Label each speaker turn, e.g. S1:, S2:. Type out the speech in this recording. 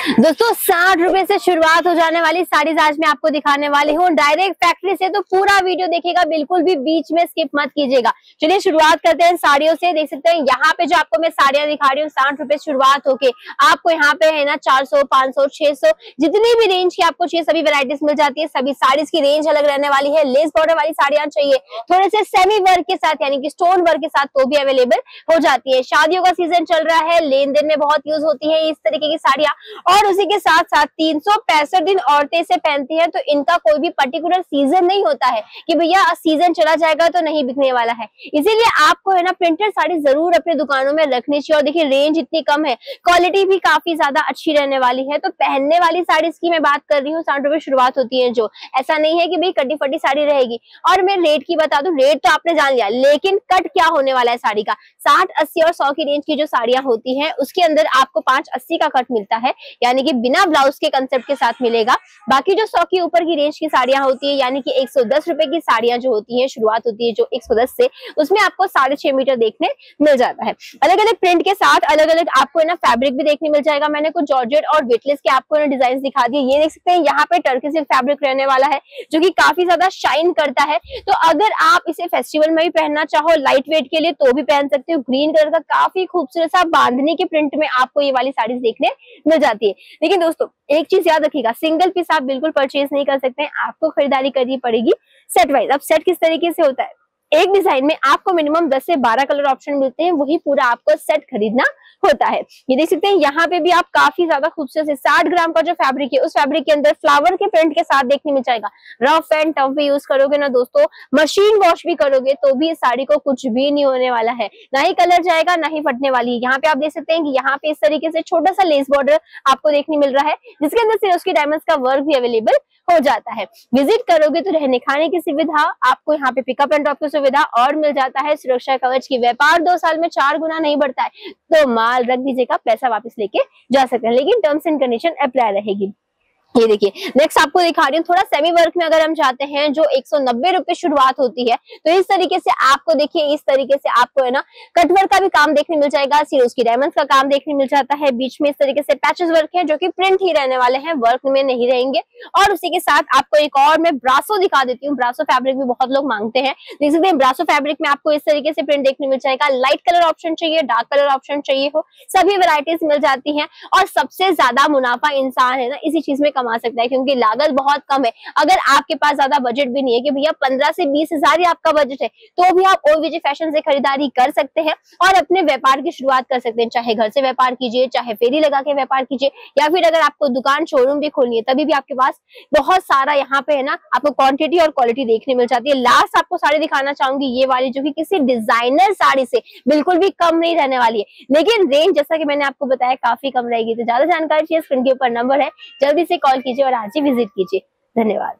S1: दोस्तों, साठ रुपए से शुरुआत हो जाने वाली साड़ीज आज मैं आपको दिखाने वाली हूँ। डायरेक्ट फैक्ट्री से तो पूरा वीडियो देखिएगा, बिल्कुल भी बीच में स्किप मत कीजिएगा। चलिए शुरुआत करते हैं साड़ियों से। देख सकते हैं, यहाँ पे जो आपको मैं साड़ियाँ दिखा रही हूँ, साठ रुपए शुरुआत होके, आपको यहाँ पे है ना चार सौ, पाँच सौ, छह सौ, जितनी भी रेंज की आपको चाहिए, सभी वेराइटीज मिल जाती है, सभी साड़ीज की रेंज अलग रहने वाली है। लेस बॉर्डर वाली साड़ियाँ चाहिए, थोड़े से सेमी वर्क के साथ, यानी कि स्टोन वर्क के साथ तो भी अवेलेबल हो जाती है। शादियों का सीज़न चल रहा है लेन देन में बहुत यूज़ होती है, इस तरीके की साड़ियाँ। और उसी के साथ साथ तीन सौ पैंसठ दिन औरतें से पहनती हैं तो इनका कोई भी पर्टिकुलर सीज़न नहीं होता है कि भैया सीज़न चला जाएगा तो नहीं बिकने वाला है। इसीलिए आपको है ना प्रिंटेड साड़ी ज़रूर अपने दुकानों में रखनी चाहिए और देखिए रेंज इतनी कम है क्वालिटी भी काफ़ी ज़्यादा अच्छी रहने वाली है। तो पहनने वाली साड़ी की मैं बात कर रही हूँ, साठ रुपए शुरुआत होती है जो। ऐसा नहीं है कि भाई कटी फटी साड़ी रहेगी। और मैं रेट की बता दू रेट तो आपने जान लिया, लेकिन कट क्या होने वाला है साड़ी का? साठ, अस्सी और सौ की रेंज की जो साड़ियाँ होती है, उसके अंदर आपको पाँच, अस्सी का कट मिलता है। यानी कि बिना ब्लाउज के कंसेप्ट के साथ मिलेगा। बाकी जो सौ के ऊपर की रेंज की साड़ियाँ होती है, यानी कि एक सौ दस रुपए की साड़ियाँ जो होती है, शुरुआत होती है जो एक सौ दस से, उसमें आपको साढ़े मीटर देखने मिल जाता है। अलग अलग प्रिंट के साथ अलग अलग आपको ना फैब्रिक भी देखने मिल जाएगा। मैंने कुछ जॉर्जेट और वेटलेस के आपको डिज़ाइन दिखा दिए। ये देख सकते हैं, यहाँ पे टर्की से फैब्रिक रहने वाला है, जो की काफ़ी ज़्यादा शाइन करता है। तो अगर आप इसे फेस्टिवल में भी पहनना चाहो लाइट वेट के लिए तो भी पहन सकते हो। ग्रीन कलर का काफ़ी खूबसूरत सा बांधने के प्रिंट में आपको ये वाली साड़ीज देखने मिल जाती है। लेकिन दोस्तों, एक चीज़ याद रखिएगा सिंगल पीस आप बिल्कुल परचेज नहीं कर सकते, आपको खरीदारी करनी पड़ेगी सेट वाइज अब सेट किस तरीके से होता है? एक डिज़ाइन में आपको मिनिमम 10 से 12 कलर ऑप्शन मिलते हैं, वही पूरा आपको सेट खरीदना होता है। ये देख सकते हैं, यहाँ पे भी आप काफ़ी ज़्यादा खूबसूरत साठ ग्राम का जो फैब्रिक है, उस फैब्रिक के अंदर फ्लावर के प्रिंट के साथ देखने में जाएगा। रफ एंड टफ भी यूज़ करोगे ना दोस्तों मशीन वॉश भी करोगे तो भी इस साड़ी को कुछ भी नहीं होने वाला है। ना ही कलर जाएगा, ना ही फटने वाली है। यहाँ पे आप देख सकते हैं कि यहाँ पे इस तरीके से छोटा सा लेस बॉर्डर आपको देखने मिल रहा है, जिसके अंदर सिर्फ़ उसकी डायमंड का वर्क भी अवेलेबल हो जाता है। विज़िट करोगे तो रहने खाने की सुविधा आपको यहाँ पे पिकअप एंड ड्रॉप की सुविधा और मिल जाता है। सुरक्षा कवच की व्यापार दो साल में चार गुना नहीं बढ़ता है। तो माल रख दीजिएगा, पैसा वापस लेके जा सकते हैं। लेकिन टर्म्स एंड कंडीशन अप्लाई रहेगी। ये देखिए नेक्स्ट आपको दिखा रही हूँ, थोड़ा सेमी वर्क में अगर हम चाहते हैं, जो एक सौ शुरुआत होती है तो इस तरीके से आपको देखिए, इस तरीके से आपको है ना कटवर्क का भी काम देखने मिल जाएगा सीरोज की डायमंड का काम देखने मिल जाता है, बीच में इस तरीके से पैचेस वर्क है, जो कि प्रिंट ही रहने वाले हैं वर्क में नहीं रहेंगे, और उसी के साथ आपको एक और मैं ब्रासो दिखा देती हूँ ब्रासो फैब्रिक भी बहुत लोग मांगते हैं, देख सकते हैं ब्रासो फैब्रिक में आपको इस तरीके से प्रिंट देखने मिल जाएगा लाइट कलर ऑप्शन चाहिए डार्क कलर ऑप्शन चाहिए हो, सभी वेराइटीज मिल जाती है, और सबसे ज़्यादा मुनाफा इंसान है ना, इसी चीज़ में कमा सकता है, क्योंकि लागत बहुत कम है। अगर आपके पास ज़्यादा बजट भी नहीं है कि भैया पंद्रह से बीस हज़ार ही आपका बजट है तो भी आप ओवीजे फ़ैशन से खरीदारी कर सकते हैं और अपने व्यापार की शुरुआत कर सकते हैं। चाहे घर से व्यापार कीजिए, चाहे फेरी लगा के व्यापार कीजिए, या फिर अगर आपको दुकान शोरूम भी खोलनी है, तभी भी आपके पास बहुत सारा यहाँ पे है ना, आपको क्वांटिटी और क्वालिटी देखने मिल जाती है। लास्ट आपको साड़ी दिखाना चाहूँगी, ये वाली जो कि किसी डिज़ाइनर साड़ी से बिल्कुल भी कम नहीं रहने वाली है। लेकिन रेंज जैसा कि मैंने आपको बताया, काफ़ी कम रहेगी। तो ज़्यादा जानकारी चाहिए स्क्रीन के ऊपर नंबर है। जल्दी से कॉल कीजिए और आज ही विज़िट कीजिए। धन्यवाद।